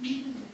Thank you.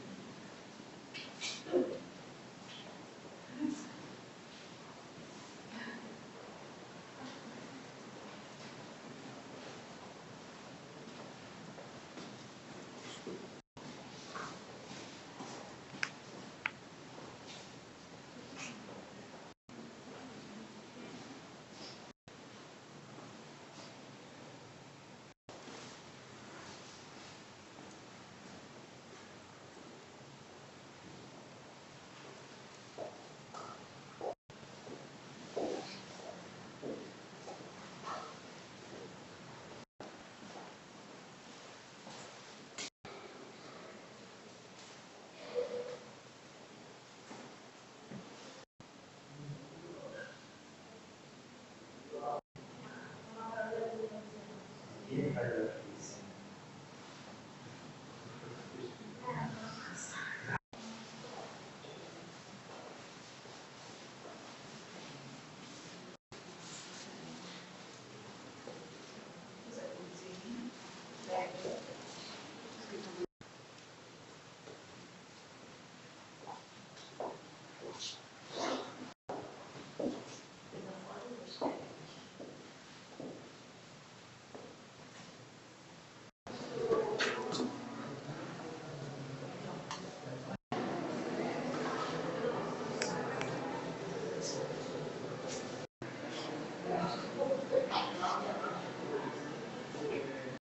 Gracias.